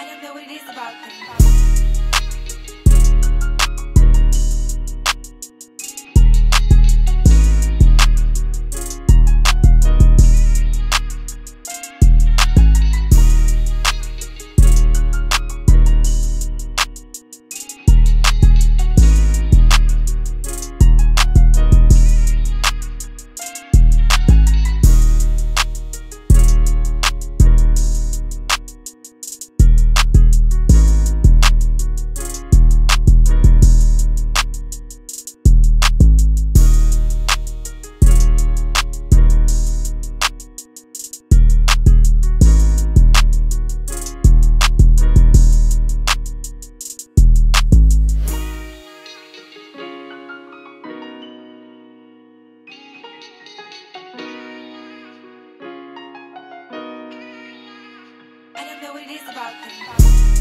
I don't know what it is about them. Don't know what it is about them.